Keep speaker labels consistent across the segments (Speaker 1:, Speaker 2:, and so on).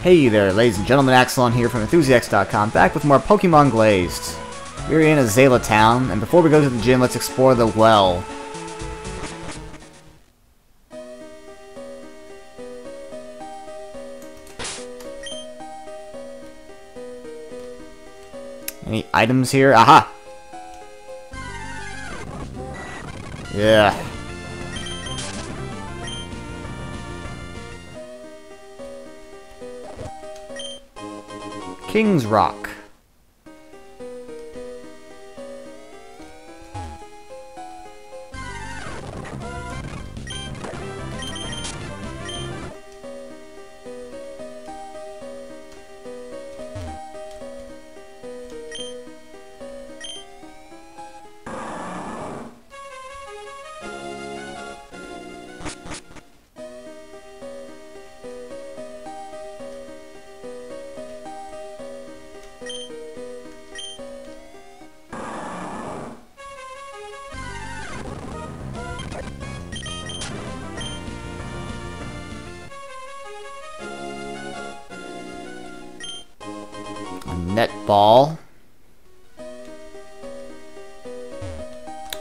Speaker 1: Hey there, ladies and gentlemen, Axalon here from Enthusiacs.com, back with more Pokemon Glazed. We're in Azalea Town, and before we go to the gym, let's explore the well. Any items here? Aha! Yeah. King's Rock. Netball.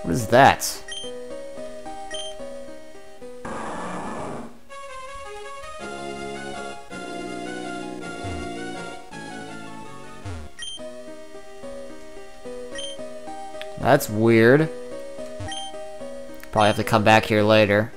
Speaker 1: What is that? That's weird. Probably have to come back here later.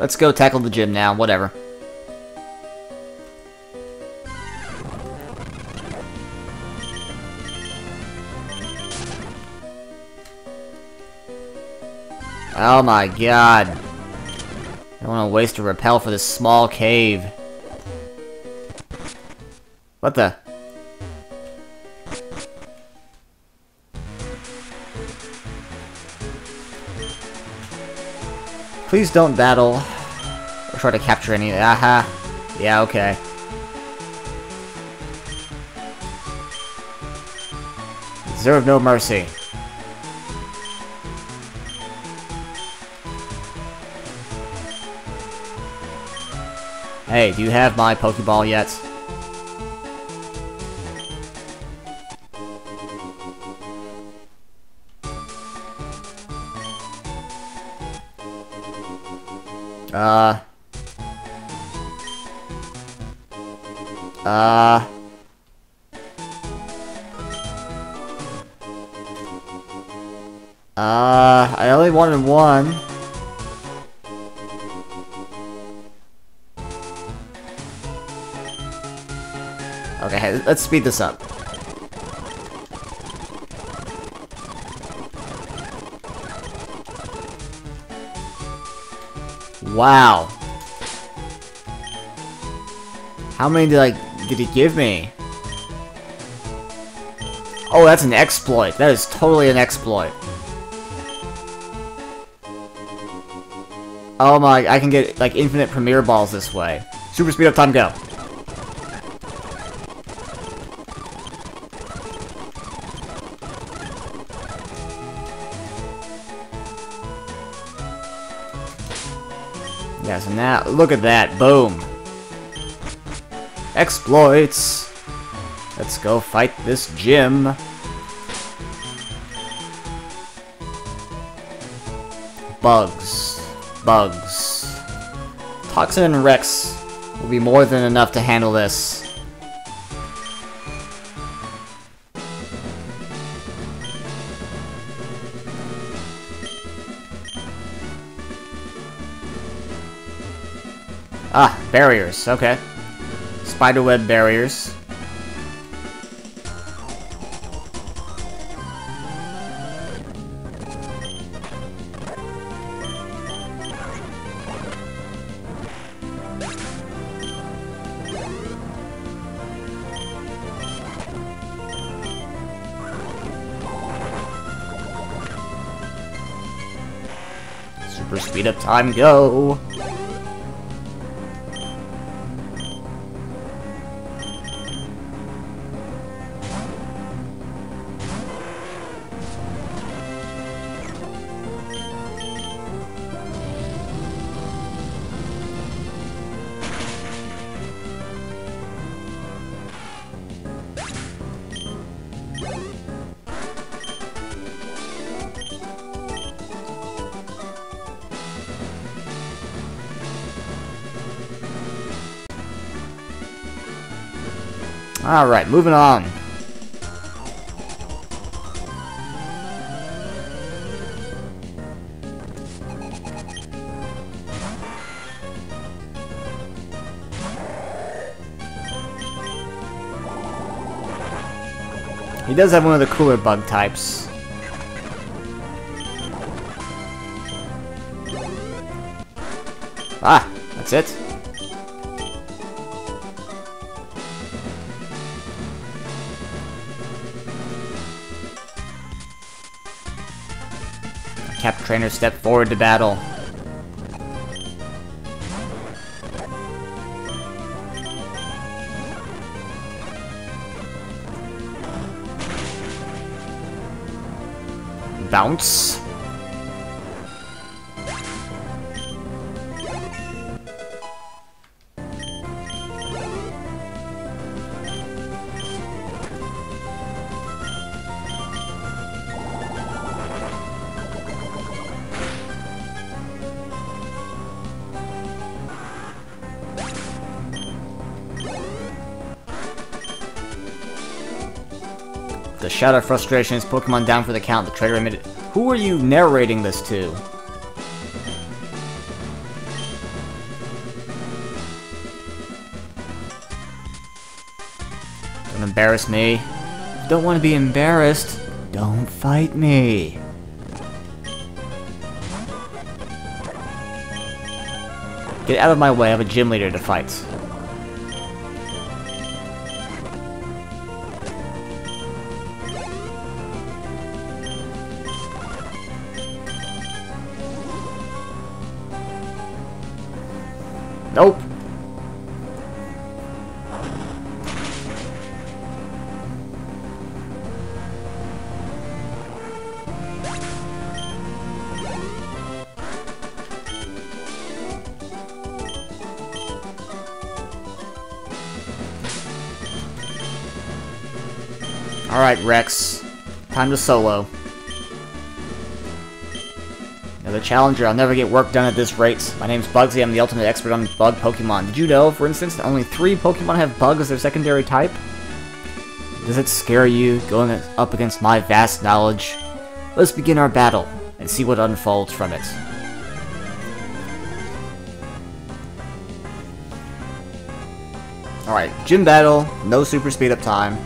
Speaker 1: Let's go tackle the gym now, whatever. Oh my god. I don't want to waste a repel for this small cave. What the? Please don't battle try to capture any. Aha. Yeah, okay. Deserve no mercy. Hey, do you have my Pokeball yet? Uh... Uh... Uh, I only wanted one. Okay, let's speed this up. Wow. How many did I did he give me? Oh, that's an exploit. That is totally an exploit. Oh my, I can get like infinite premier balls this way. Super speed up time go. Yeah, so now, look at that, boom. Exploits! Let's go fight this gym. Bugs. Bugs. Toxin and Rex will be more than enough to handle this. Ah, barriers, okay spiderweb barriers. Super speed up time, go! Alright, moving on. He does have one of the cooler bug types. Ah, that's it. Trainer step forward to battle. Bounce. The shout of frustration is Pokemon down for the count. The trader admitted. Who are you narrating this to? Don't embarrass me. Don't want to be embarrassed. Don't fight me. Get out of my way, I have a gym leader to fight. Alright, Rex. Time to solo. Another challenger, I'll never get work done at this rate. My name's Bugsy, I'm the ultimate expert on bug Pokemon. Did you know, for instance, that only three Pokemon have bug as their secondary type? Does it scare you, going up against my vast knowledge? Let's begin our battle, and see what unfolds from it. Alright, gym battle, no super speed up time.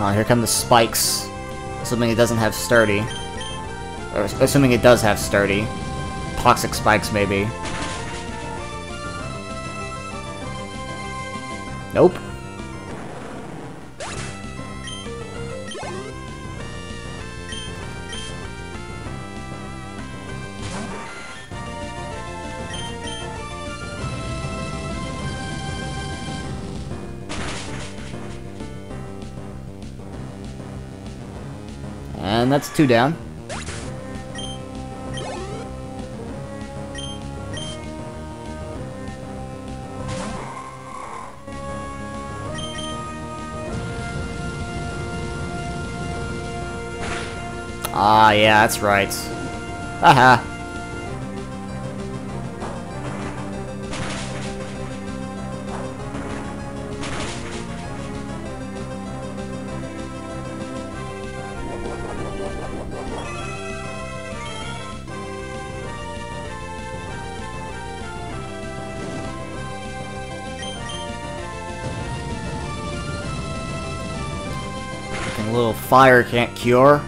Speaker 1: Oh, here come the spikes. Assuming it doesn't have sturdy. Or assuming it does have sturdy. Toxic spikes, maybe. Nope. And that's two down. Ah, yeah, that's right. Haha. Little fire can't cure.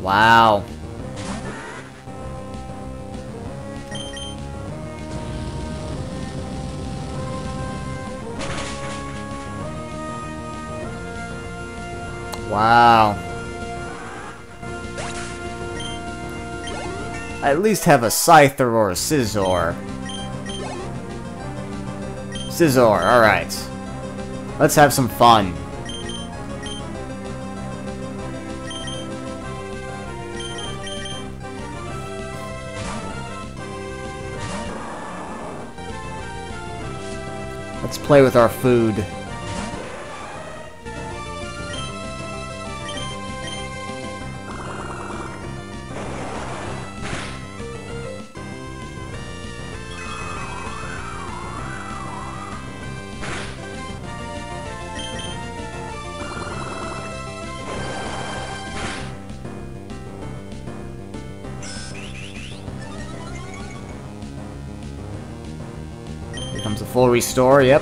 Speaker 1: Wow. Wow. I at least have a Scyther or a Scizor. Scizor, alright. Let's have some fun. Let's play with our food. Here comes a full restore, yep.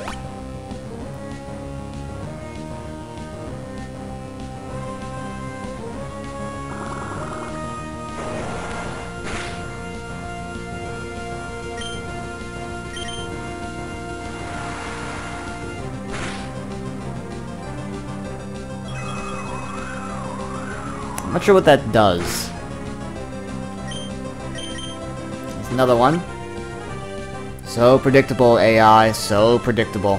Speaker 1: I'm not sure what that does. There's another one. So predictable, AI, so predictable.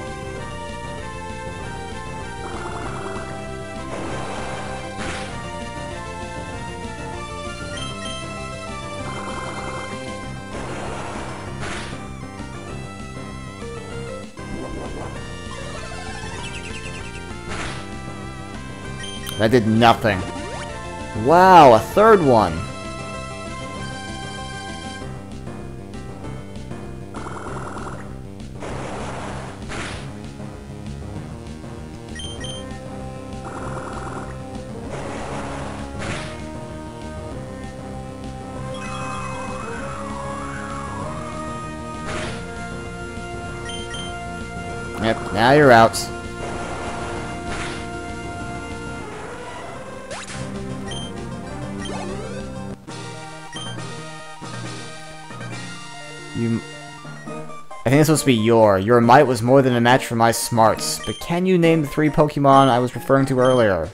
Speaker 1: That did nothing. Wow, a third one. Yep, now you're out. You... I think it's supposed to be your. Your might was more than a match for my smarts. But can you name the three Pokemon I was referring to earlier?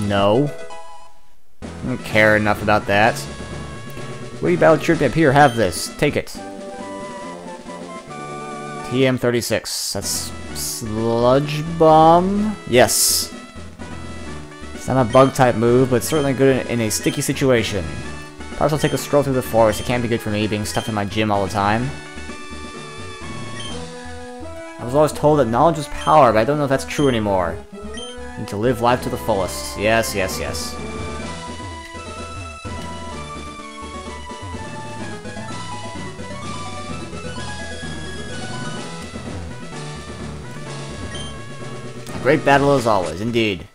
Speaker 1: No. I don't care enough about that. Wii Battle Trip here, have this. Take it. TM36. That's Sludge Bomb? Yes. It's not a bug-type move, but certainly good in, in a sticky situation. Perhaps I'll take a stroll through the forest. It can't be good for me, being stuffed in my gym all the time. I was always told that knowledge is power, but I don't know if that's true anymore. Need to live life to the fullest. Yes, yes, yes. Great battle as always, indeed.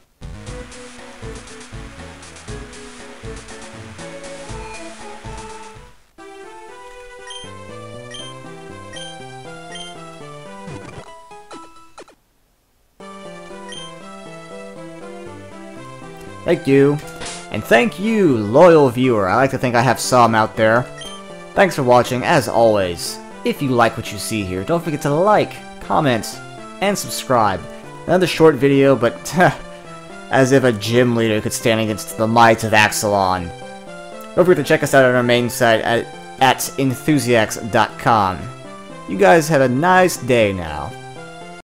Speaker 1: Thank you. And thank you, loyal viewer. I like to think I have some out there. Thanks for watching, as always. If you like what you see here, don't forget to like, comment, and subscribe. Another short video, but as if a gym leader could stand against the might of Axalon. Don't forget to check us out on our main site at, at enthusiacs.com. You guys have a nice day now.